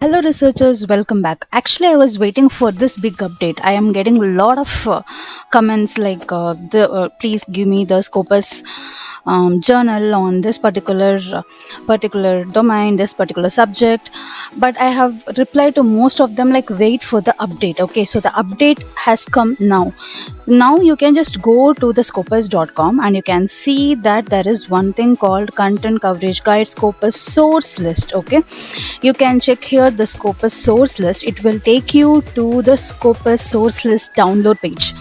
Hello researchers, welcome back. Actually, I was waiting for this big update. I am getting a lot of uh, comments like, uh, the uh, please give me the Scopus um, journal on this particular uh, particular domain, this particular subject. But I have replied to most of them like, wait for the update. Okay, so the update has come now. Now you can just go to the scopus.com and you can see that there is one thing called content coverage guide Scopus source list. Okay, you can check here the Scopus source list, it will take you to the Scopus source list download page.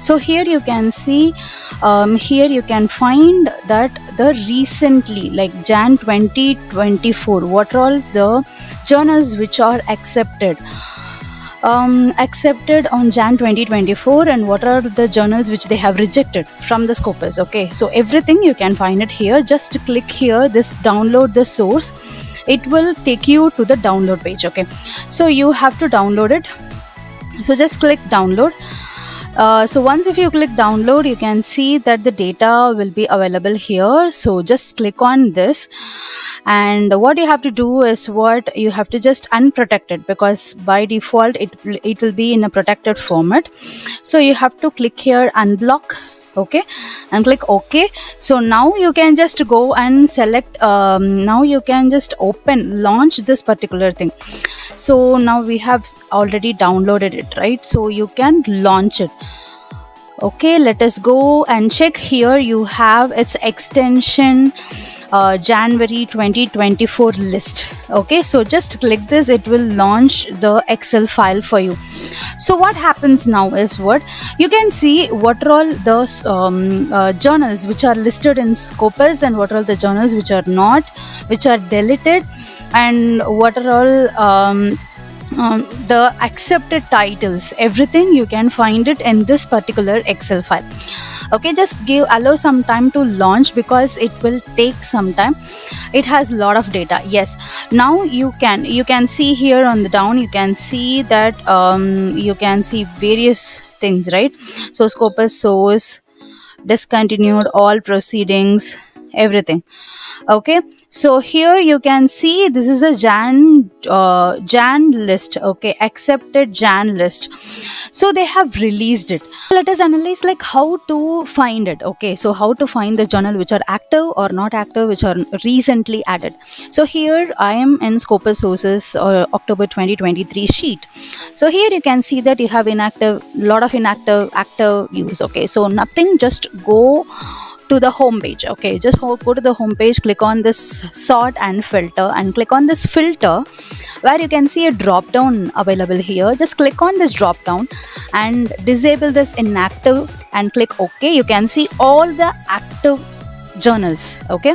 So here you can see, um, here you can find that the recently, like Jan 2024, what are all the journals which are accepted. Um, accepted on Jan 2024 and what are the journals which they have rejected from the Scopus. Okay, so everything you can find it here. Just click here, this download the source it will take you to the download page okay? So you have to download it. So just click download. Uh, so once if you click download you can see that the data will be available here. So just click on this. And what you have to do is what you have to just unprotect it because by default it it will be in a protected format. So you have to click here unblock okay? And click ok so now you can just go and select um, now you can just open launch this particular thing. So now we have already downloaded it right? So you can launch it. Okay let us go and check. Here you have its extension uh, January 2024 list. Okay so just click this it will launch the excel file for you. So what happens now is what? You can see what are all those um, uh, journals which are listed in scopus and what are all the journals which are not which are deleted and what are all um, um, the accepted titles. Everything you can find it in this particular excel file okay just give allow some time to launch because it will take some time. It has a lot of data yes. Now you can you can see here on the down you can see that um, you can see various things right? So scopus source discontinued all proceedings everything. Okay so here you can see this is the jan uh, jan list okay? Accepted jan list. So they have released it. Let us analyze like how to find it okay? So how to find the journal which are active or not active which are recently added. So here i am in scopus sources uh, october 2023 sheet. So here you can see that you have inactive lot of inactive active views okay? So nothing just go to the home page okay? Just go to the home page click on this sort and filter and click on this filter where you can see a drop down available here. Just click on this drop down and disable this inactive and click ok you can see all the active journals okay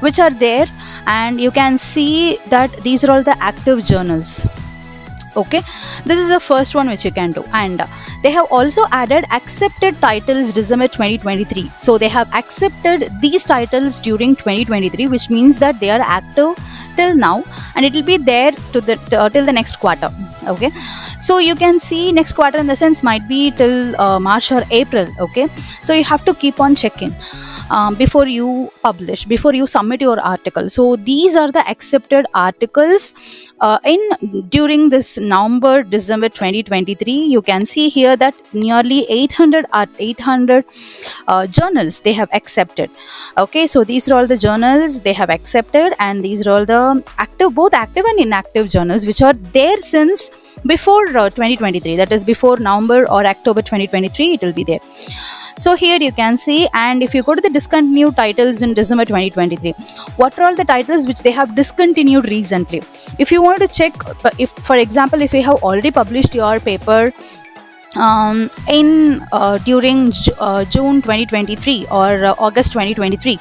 which are there and you can see that these are all the active journals okay? This is the first one which you can do. And they have also added accepted titles December 2023 so they have accepted these titles during 2023 which means that they are active till now and it will be there to the uh, till the next quarter. Okay? So you can see next quarter in the sense might be till uh, march or april. Okay? So you have to keep on checking um, before you publish before you submit your article. So these are the accepted articles uh, in during this november december 2023 you can see here that nearly 800 art 800 uh, journals they have accepted. Okay so these are all the journals they have accepted and these are all the active both active and inactive journals which are there since before uh, 2023 that is before november or october 2023 it will be there so here you can see and if you go to the discontinued titles in december 2023 what are all the titles which they have discontinued recently? If you want to check if for example if you have already published your paper um, in uh, during uh, June 2023 or uh, August 2023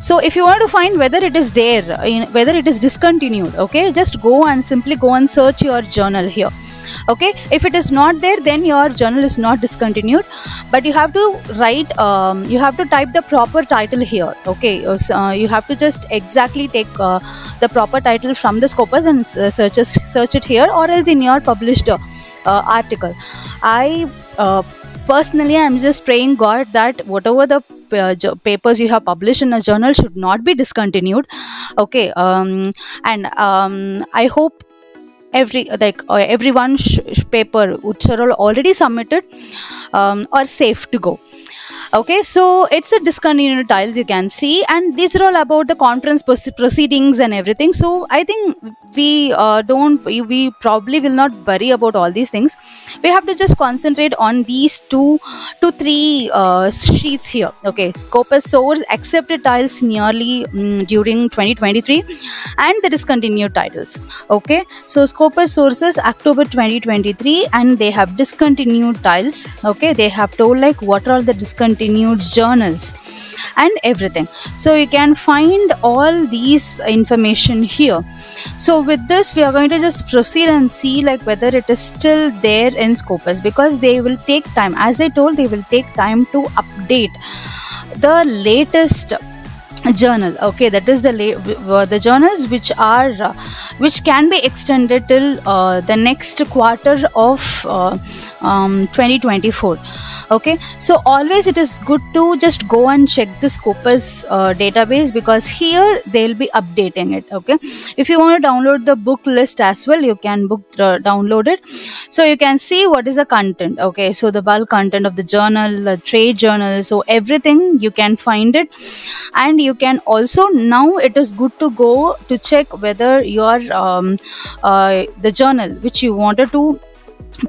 so if you want to find whether it is there in, whether it is discontinued okay just go and simply go and search your journal here okay? If it is not there then your journal is not discontinued. But you have to write um, you have to type the proper title here. Okay? Uh, uh you have to just exactly take uh, the proper title from the scopus and uh, search, search it here or else in your published uh, article. I uh, personally i'm just praying god that whatever the uh, papers you have published in a journal should not be discontinued. Okay? Um, and um, i hope every like uh, everyone sh- sh- paper which are already submitted um, are safe to go okay so it's a discontinued tiles you can see and these are all about the conference proceedings and everything. So i think we uh, don't we, we probably will not worry about all these things. We have to just concentrate on these two to three uh, sheets here. Okay scopus source accepted tiles nearly mm, during 2023 and the discontinued titles okay so scopus sources october 2023 and they have discontinued tiles. Okay they have told like what are all the discontinued journals and everything. So you can find all these information here. So with this we are going to just proceed and see like whether it is still there in scopus because they will take time. As i told they will take time to update the latest journal. Okay that is the la- uh, the journals which are uh, which can be extended till uh, the next quarter of uh, um, 2024 okay? So always it is good to just go and check the scopus uh, database because here they'll be updating it. Okay? If you want to download the book list as well you can book uh, download it. So you can see what is the content. Okay? So the bulk content of the journal the trade journal so everything you can find it. And you can also now it is good to go to check whether your um, uh, the journal which you wanted to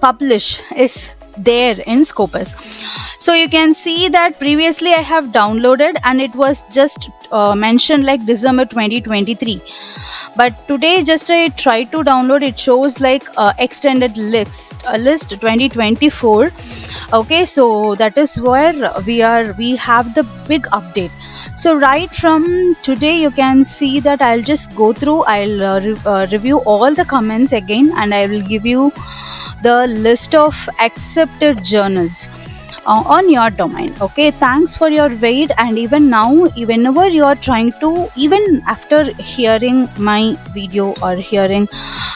publish is there in scopus. So you can see that previously i have downloaded and it was just uh, mentioned like december 2023 but today just i tried to download it shows like uh, extended list a list 2024 okay so that is where we are we have the big update. So right from today you can see that i'll just go through i'll uh, re- uh, review all the comments again and i will give you the list of accepted journals uh, on your domain. Okay thanks for your wait and even now whenever you are trying to even after hearing my video or hearing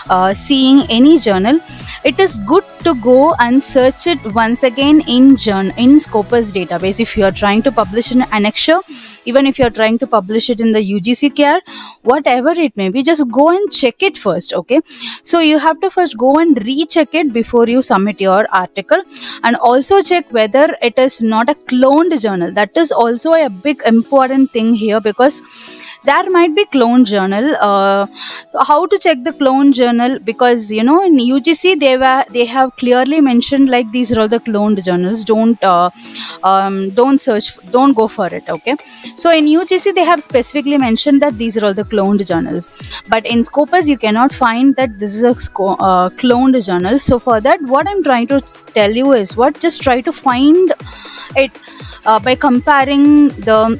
uh, seeing any journal it is good to go and search it once again in in scopus database. If you are trying to publish an annexure even if you are trying to publish it in the ugc care whatever it may be just go and check it first okay? So you have to first go and recheck it before you submit your article. And also check whether it is not a cloned journal. That is also a big important thing here because there might be clone journal. Uh, how to check the clone journal? Because you know in ugc they were they have clearly mentioned like these are all the cloned journals. Don't uh, um, don't search don't go for it okay? So in ugc they have specifically mentioned that these are all the cloned journals. But in scopus you cannot find that this is a uh, cloned journal. So for that what i'm trying to tell you is what just try to find it uh, by comparing the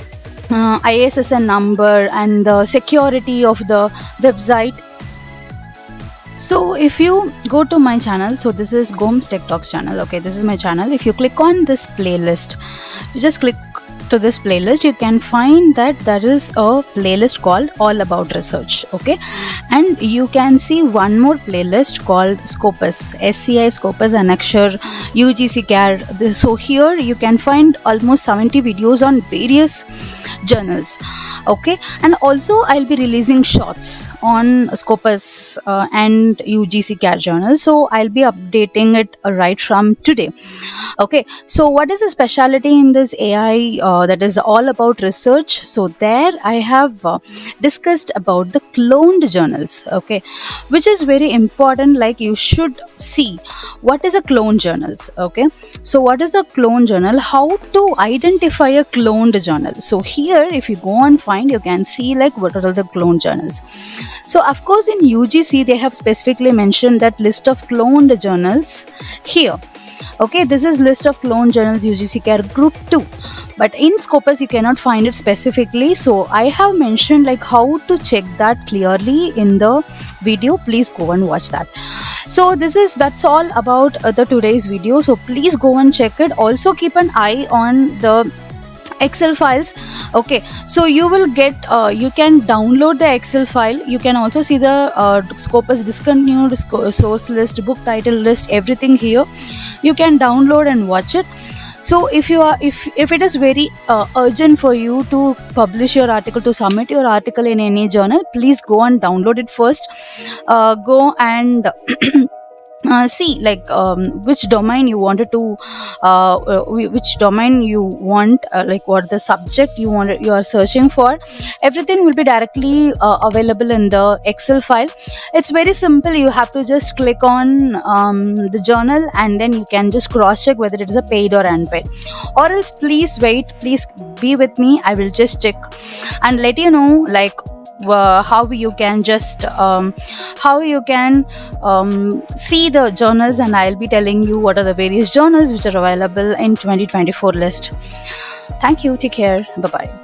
uh, ISSN number and the security of the website. So if you go to my channel, so this is Goms Tech Talks channel. Okay, this is my channel. If you click on this playlist, you just click to this playlist you can find that there is a playlist called all about research okay and you can see one more playlist called scopus sci scopus annexure ugc care so here you can find almost 70 videos on various journals okay? And also i'll be releasing shots on scopus uh, and ugc care journal. So i'll be updating it right from today okay? So what is the specialty in this ai uh, that is all about research? So there i have uh, discussed about the cloned journals okay? Which is very important like you should see what is a clone journals okay? So what is a clone journal? How to identify a cloned journal? So here if you go and find you can see like what are the clone journals. So of course in ugc they have specifically mentioned that list of cloned journals here okay this is list of clone journals ugc care group 2 but in scopus you cannot find it specifically. So i have mentioned like how to check that clearly in the video. Please go and watch that. So this is that's all about uh, the today's video. So please go and check it. Also keep an eye on the excel files. Okay so you will get uh, you can download the excel file. You can also see the uh, scopus discontinued sco- source list book title list everything here. You can download and watch it. So if you are if if it is very uh, urgent for you to publish your article to submit your article in any journal please go and download it first. Uh, go and uh, see like um, which domain you wanted to uh, uh, which domain you want uh, like what the subject you want you are searching for everything will be directly uh, available in the excel file. It's very simple. You have to just click on um, the journal and then you can just cross check whether it is a paid or unpaid. Or else please wait please be with me. I will just check. And let you know like uh, how you can just um, how you can um, see the journals and i'll be telling you what are the various journals which are available in 2024 list. Thank you. Take care. Bye bye